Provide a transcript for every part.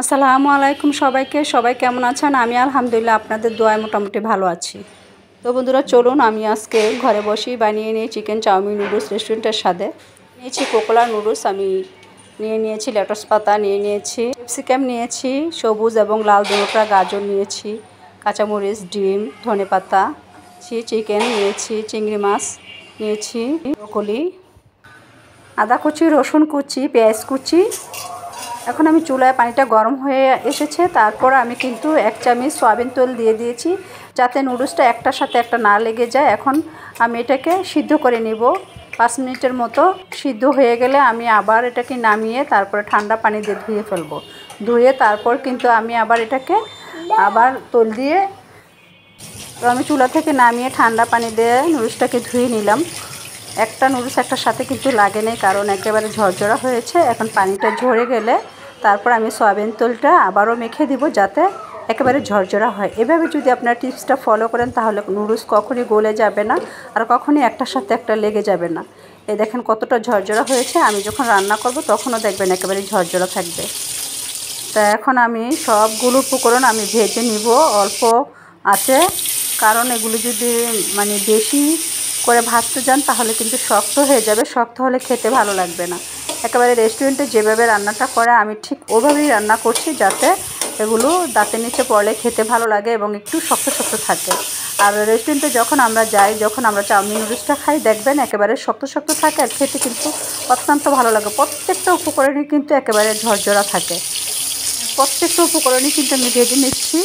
আসসালামু আলাইকুম সবাইকে। সবাই কেমন আছেন? আমি আলহামদুলিল্লাহ আপনাদের দোয়ায় মোটামুটি ভালো আছি। তো বন্ধুরা, চলুন, আমি আজকে ঘরে বসেই বানিয়ে নিই চিকেন চাউমিন নুডলস রেস্টুরেন্টের সাথে নিয়েছি কোকোলা নুডলস, আমি নিয়ে নিয়েছি লেটস পাতা, নিয়ে নিয়েছি ক্যাপসিকাম নিয়েছি, সবুজ এবং লাল দুটা গাজর নিয়েছি, কাঁচামরিচ, ডিম ধনে পাতা চিকেন, নিয়েছি চিংড়ি মাছ, নিয়েছি ব্রকলি, আদা কুচি, রসুন কুচি, পেঁয়াজ কুচি এখন আমি চুলায় পানিটা গরম হয়ে এসেছে। তারপর আমি কিন্তু এক চামচ সয়াবিন তেল দিয়ে দিয়েছি যাতে নুডলসটা একটার সাথে একটা না লেগে যায়। এখন আমি এটাকে সিদ্ধ করে নিব। পাঁচ মিনিটের মতো সিদ্ধ হয়ে গেলে আমি আবার এটাকে নামিয়ে তারপরে ঠান্ডা পানি দিয়ে ধুয়ে ফেলব। ধুয়ে তারপর কিন্তু আমি আবার এটাকে আবার তোল দিয়ে আমি চুলা থেকে নামিয়ে ঠান্ডা পানি দিয়ে নুডলসটাকে ধুয়ে নিলাম। একটা নুডলস একটার সাথে কিন্তু লাগে নেই কারণ একেবারে ঝরঝরা হয়েছে। এখন পানিটা ঝরে গেলে তারপর আমি সয়াবিন তেলটা আবারও মেখে দিব যাতে একেবারে ঝরঝরা হয়। এভাবে যদি আপনার টিপসটা ফলো করেন তাহলে নুডলস কখনই গলে যাবে না আর কখনই একটার সাথে একটা লেগে যাবে না। এই দেখেন কতটা ঝরঝরা হয়েছে। আমি যখন রান্না করব তখনও দেখবেন একেবারে ঝরঝরা থাকবে। তা এখন আমি সবগুলো উপকরণ আমি ভেজে নিব। অল্প আছে। কারণ এগুলো যদি মানে বেশি করে ভাজতে যান তাহলে কিন্তু শক্ত হয়ে যাবে। শক্ত হলে খেতে ভালো লাগবে না। একেবারে রেস্টুরেন্টে যেভাবে রান্নাটা করে, আমি ঠিক ওভাবেই রান্না করছি যাতে এগুলো দাঁতের নিচে পড়লে খেতে ভালো লাগে এবং একটু শক্ত শক্ত থাকে। আর রেস্টুরেন্টে যখন আমরা যাই, যখন আমরা চাউমিন নুডলসটা খাই, দেখবেন একেবারে শক্ত শক্ত থাকে আর খেতে কিন্তু অত্যন্ত ভালো লাগে। প্রত্যেকটা উপকরণই কিন্তু একেবারে ঝরঝরা থাকে। প্রত্যেকটা উপকরণই কিন্তু আমি ভেজে নিচ্ছি।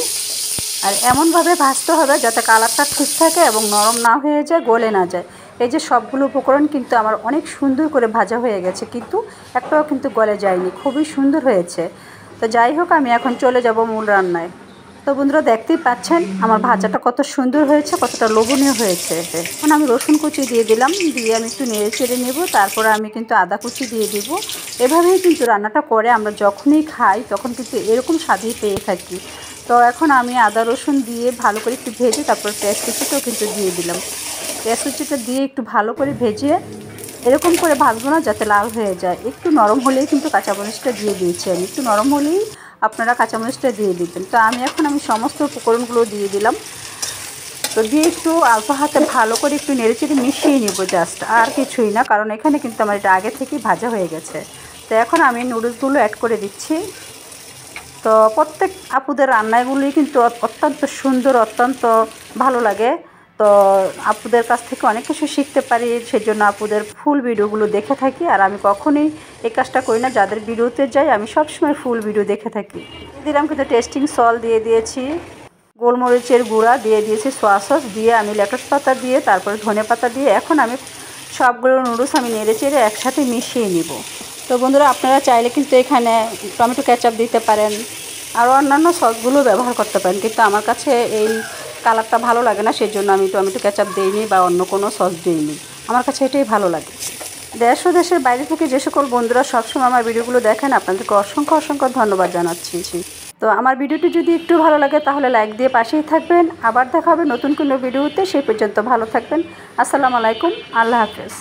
আর এমনভাবে ভাজতে হবে যাতে কালারটা ঠিক থাকে এবং নরম না হয়ে যায়, গলে না যায়। এই যে সবগুলো উপকরণ কিন্তু আমার অনেক সুন্দর করে ভাজা হয়ে গেছে, কিন্তু একটাও কিন্তু গলে যায়নি, খুবই সুন্দর হয়েছে। তো যাই হোক, আমি এখন চলে যাব মূল রান্নায়। তো বন্ধুরা, দেখতেই পাচ্ছেন আমার ভাজাটা কত সুন্দর হয়েছে, কতটা লোভনীয় হয়েছে এখন আমি রসুন কুচি দিয়ে দিলাম, দিয়ে আমি একটু নেড়ে চেড়ে নেব, তারপরে আমি কিন্তু আদা কুচি দিয়ে দিব। এভাবেই কিন্তু রান্নাটা করে আমরা যখনই খাই, তখন কিন্তু এরকম স্বাদই পেয়ে থাকি। তো এখন আমি আদা রসুন দিয়ে ভালো করে একটু ভেজে তারপর পেঁয়াজ কুচিটাও কিন্তু দিয়ে দিলাম। পেঁয়াজ কুচিটা দিয়ে একটু ভালো করে ভেজে এরকম করে ভাজবো না যাতে লাল হয়ে যায়। একটু নরম হলেই কিন্তু কাঁচামরিচটা দিয়ে দিয়েছি আমি। একটু নরম হলেই আপনারা কাঁচামরিচটা দিয়ে দিবেন। তো আমি এখন আমি সমস্ত উপকরণগুলো দিয়ে দিলাম। তো দিয়ে একটু অল্প হাতে ভালো করে একটু নেড়েচেড়ে মিশিয়ে নেব জাস্ট আর কিছুই না, কারণ এখানে কিন্তু আমার এটা আগে থেকেই ভাজা হয়ে গেছে। তো এখন আমি নুডলসগুলো অ্যাড করে দিচ্ছি। তো প্রত্যেক আপুদের রান্নাগুলি কিন্তু অত্যন্ত সুন্দর, অত্যন্ত ভালো লাগে। তো আপুদের কাছ থেকে অনেক কিছু শিখতে পারি, সেজন্য আপুদের ফুল ভিডিওগুলো দেখে থাকি। আর আমি কখনোই এই কাজটা করি না, যাদের ভিডিওতে যাই, আমি সবসময় ফুল ভিডিও দেখে থাকি। দিলাম কিন্তু টেস্টিং সল দিয়ে দিয়েছি, গোলমরিচের গুঁড়া দিয়ে দিয়েছি সোয়া সস দিয়ে আমি লেটস পাতা দিয়ে, তারপরে ধনে পাতা দিয়ে। এখন আমি সবগুলো নুডলস আমি নেড়ে চেড়ে একসাথে মিশিয়ে নিব। তো বন্ধুরা, আপনারা চাইলে কিন্তু এখানে টমেটো ক্যাচাপ দিতে পারেন আরও অন্যান্য সসগুলো ব্যবহার করতে পারেন। কিন্তু আমার কাছে এই কালারটা ভালো লাগে না সেই জন্য আমি টমেটো ক্যাচাপ দিইনি বা অন্য কোনো সস দিইনি। আমার কাছে এটাই ভালো লাগে। দেশ ও দেশের বাইরে থেকে যে সকল বন্ধুরা সবসময় আমার ভিডিওগুলো দেখেন, আপনাদেরকে অসংখ্য অসংখ্য ধন্যবাদ জানাচ্ছি। তো আমার ভিডিওটি যদি একটু ভালো লাগে, তাহলে লাইক দিয়ে পাশেই থাকবেন। আবার দেখা হবে নতুন কোনো ভিডিওতে সেই পর্যন্ত ভালো থাকবেন। আসসালামু আলাইকুম, আল্লাহ হাফেজ।